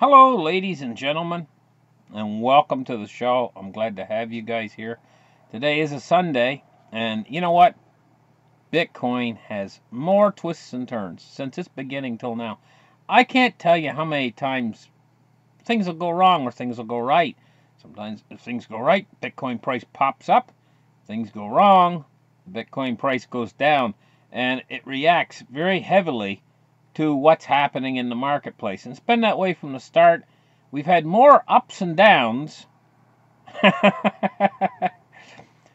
Hello, ladies and gentlemen, and welcome to the show. I'm glad to have you guys here. Today is a Sunday, and you know what? Bitcoin has more twists and turns since its beginning till now. I can't tell you how many times things will go wrong or things will go right. Sometimes if things go right, Bitcoin price pops up. Things go wrong, Bitcoin price goes down, and it reacts very heavily to what's happening in the marketplace. And it's been that way from the start. We've had more ups and downs.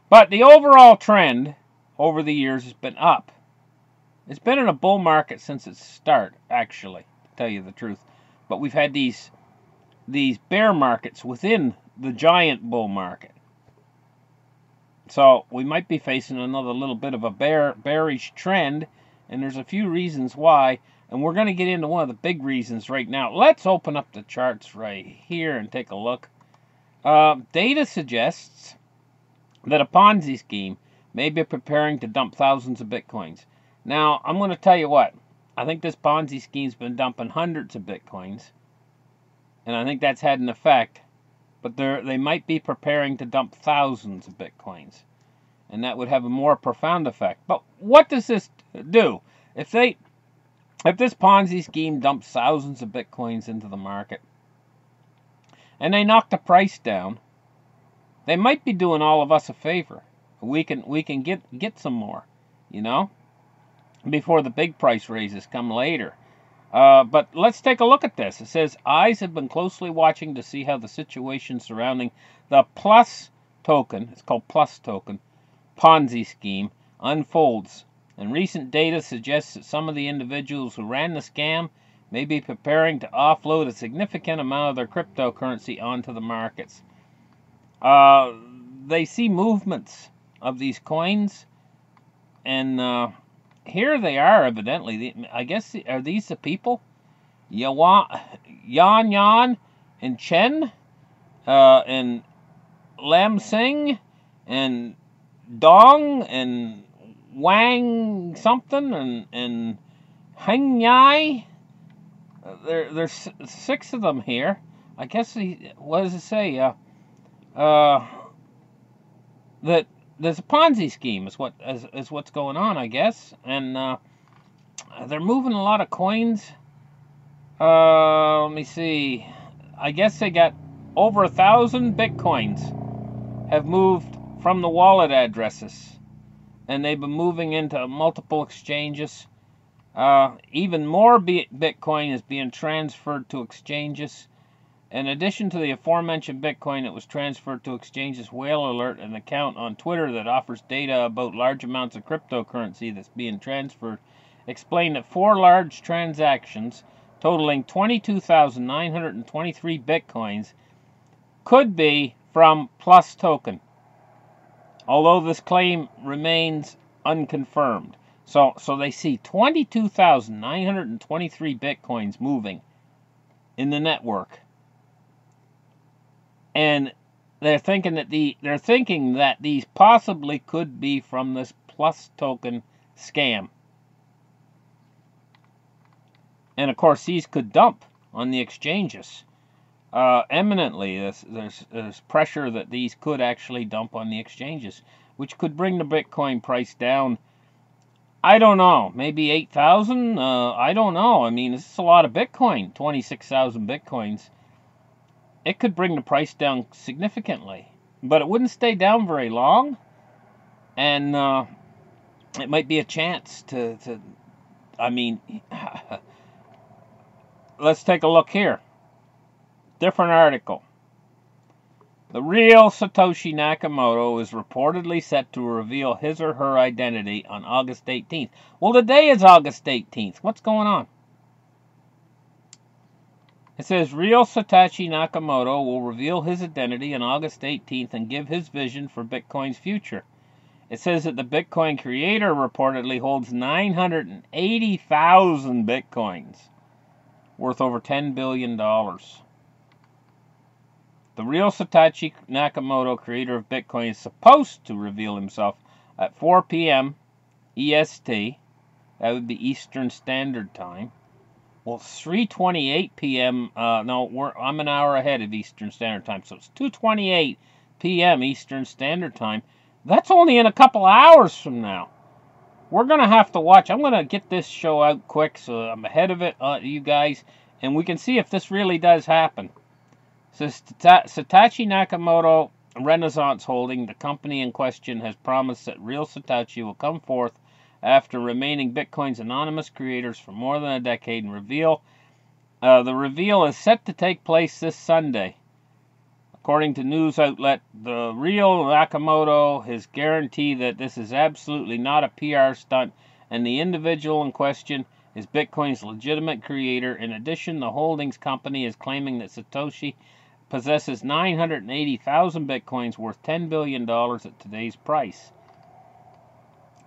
but the overall trend over the years has been up. It's been in a bull market since its start, actually, to tell you the truth. But we've had these these bear markets within the giant bull market. So we might be facing another little bit of a bear bearish trend, and there's a few reasons why. And we're going to get into one of the big reasons right now. Let's open up the charts right here and take a look. Uh, data suggests that a Ponzi scheme may be preparing to dump thousands of bitcoins. Now, I'm going to tell you what. I think this Ponzi scheme's been dumping hundreds of bitcoins. And I think that's had an effect. But they might be preparing to dump thousands of bitcoins. And that would have a more profound effect. But what does this do? If they if this Ponzi scheme dumps thousands of bitcoins into the market and they knock the price down, they might be doing all of us a favor. We can we can get get some more, you know, before the big price raises come later. Uh, but let's take a look at this. It says eyes have been closely watching to see how the situation surrounding the Plus token, it's called Plus token, Ponzi scheme unfolds and recent data suggests that some of the individuals who ran the scam may be preparing to offload a significant amount of their cryptocurrency onto the markets. Uh, they see movements of these coins, and uh, here they are, evidently. I guess, are these the people? Yan Yan and Chen uh, and Lam Sing and Dong and Wang something and and Heng Yai. There, there's six of them here. I guess he, what does it say? Uh, uh, that there's a Ponzi scheme is what is, is what's going on, I guess, and uh, they're moving a lot of coins. Uh, let me see. I guess they got over a thousand bitcoins have moved from the wallet addresses and they've been moving into multiple exchanges. Uh, even more Bitcoin is being transferred to exchanges. In addition to the aforementioned Bitcoin, it was transferred to exchanges Whale Alert, an account on Twitter that offers data about large amounts of cryptocurrency that's being transferred, explained that four large transactions totaling 22,923 Bitcoins could be from Plus Token although this claim remains unconfirmed. So, so they see 22,923 bitcoins moving in the network, and they're thinking that the they're thinking that these possibly could be from this plus token scam. And of course, these could dump on the exchanges uh, eminently. There's, there's, there's pressure that these could actually dump on the exchanges, which could bring the Bitcoin price down. I don't know, maybe 8,000? Uh, I don't know. I mean, this is a lot of Bitcoin, 26,000 Bitcoins. It could bring the price down significantly, but it wouldn't stay down very long. And uh, it might be a chance to, to I mean, let's take a look here. Different article. The real Satoshi Nakamoto is reportedly set to reveal his or her identity on August 18th. Well, today is August 18th. What's going on? It says real Satoshi Nakamoto will reveal his identity on August 18th and give his vision for Bitcoin's future. It says that the Bitcoin creator reportedly holds 980,000 Bitcoins, worth over $10 billion. The real Satoshi Nakamoto, creator of Bitcoin, is supposed to reveal himself at 4 p.m. EST. That would be Eastern Standard Time. Well, 3:28 p.m. Uh, no, I'm an hour ahead of Eastern Standard Time, so it's 2:28 p.m. Eastern Standard Time. That's only in a couple hours from now. We're to have to watch. I'm to get this show out quick so I'm ahead of it, uh, you guys, and we can see if this really does happen. So Satoshi Nakamoto Renaissance Holding, the company in question, has promised that real Satoshi will come forth after remaining Bitcoin's anonymous creators for more than a decade and reveal. Uh, the reveal is set to take place this Sunday. According to news outlet The Real Nakamoto has guaranteed that this is absolutely not a PR stunt and the individual in question is Bitcoin's legitimate creator. In addition, the holdings company is claiming that Satoshi possesses 980,000 Bitcoins worth $10 billion at today's price.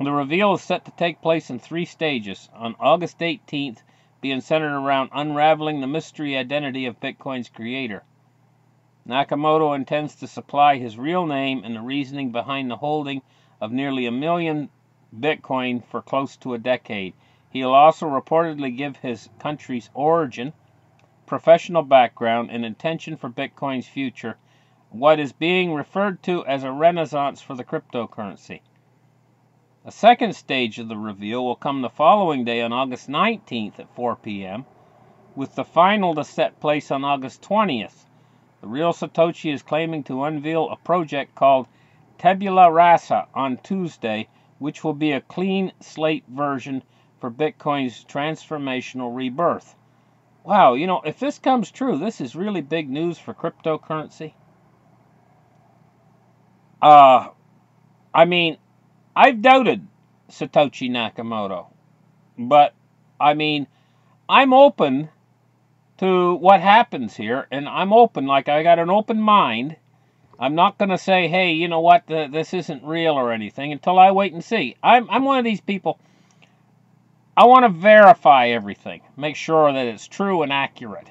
The reveal is set to take place in three stages. On August 18th, being centered around unraveling the mystery identity of Bitcoin's creator. Nakamoto intends to supply his real name and the reasoning behind the holding of nearly a million Bitcoin for close to a decade. He'll also reportedly give his country's origin, professional background, and intention for Bitcoin's future, what is being referred to as a renaissance for the cryptocurrency. A second stage of the reveal will come the following day on August 19th at 4 p.m., with the final to set place on August 20th. The real Satoshi is claiming to unveil a project called Tabula Rasa on Tuesday, which will be a clean slate version for Bitcoin's transformational rebirth. Wow, you know, if this comes true, this is really big news for cryptocurrency. Uh, I mean, I've doubted Satoshi Nakamoto, but I mean, I'm open to what happens here, and I'm open, like I got an open mind. I'm not going to say, hey, you know what, the, this isn't real or anything until I wait and see. I'm, I'm one of these people, I want to verify everything, make sure that it's true and accurate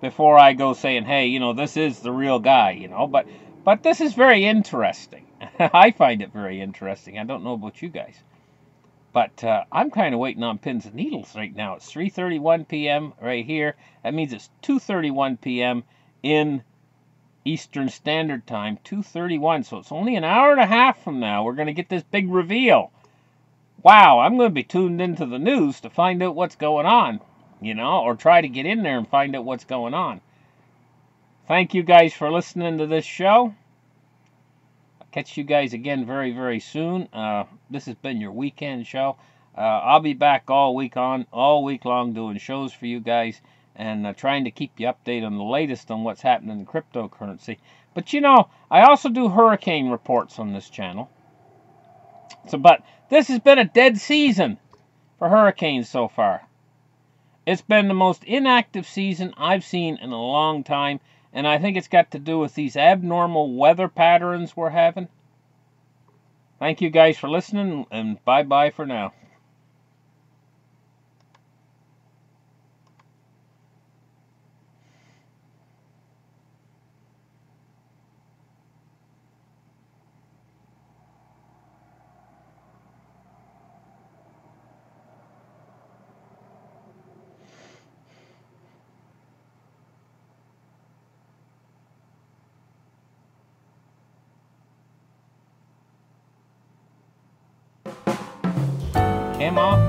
before I go saying, hey, you know, this is the real guy, you know. But, but this is very interesting. I find it very interesting. I don't know about you guys. But uh, I'm kind of waiting on pins and needles right now. It's 3:31 p.m. right here. That means it's 2:31 p.m. in Eastern Standard Time. 2:31. So it's only an hour and a half from now. We're going to get this big reveal. Wow, I'm going to be tuned into the news to find out what's going on, you know, or try to get in there and find out what's going on. Thank you guys for listening to this show catch you guys again very, very soon. Uh, this has been your weekend show. Uh, I'll be back all week on, all week long, doing shows for you guys and uh, trying to keep you updated on the latest on what's happening in cryptocurrency. But you know, I also do hurricane reports on this channel. So, but this has been a dead season for hurricanes so far. It's been the most inactive season I've seen in a long time and I think it's got to do with these abnormal weather patterns we're having. Thank you guys for listening, and bye bye for now. 甜芒